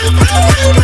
Oh, oh, oh, oh,